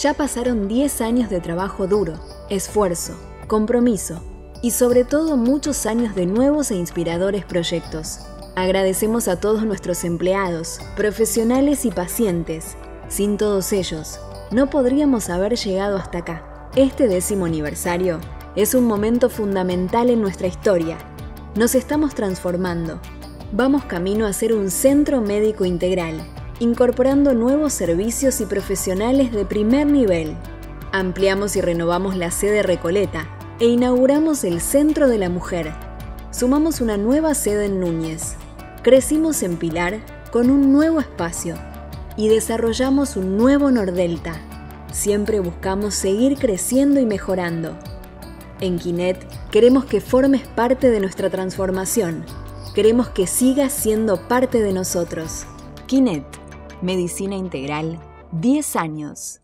Ya pasaron 10 años de trabajo duro, esfuerzo, compromiso y sobre todo muchos años de nuevos e inspiradores proyectos. Agradecemos a todos nuestros empleados, profesionales y pacientes. Sin todos ellos, no podríamos haber llegado hasta acá. Este décimo aniversario es un momento fundamental en nuestra historia. Nos estamos transformando. Vamos camino a ser un centro médico integral, incorporando nuevos servicios y profesionales de primer nivel. Ampliamos y renovamos la sede Recoleta e inauguramos el Centro de la Mujer. Sumamos una nueva sede en Núñez. Crecimos en Pilar con un nuevo espacio y desarrollamos un nuevo Nordelta. Siempre buscamos seguir creciendo y mejorando. En Kinet queremos que formes parte de nuestra transformación. Queremos que sigas siendo parte de nosotros. Kinet, Medicina Integral, 10 años.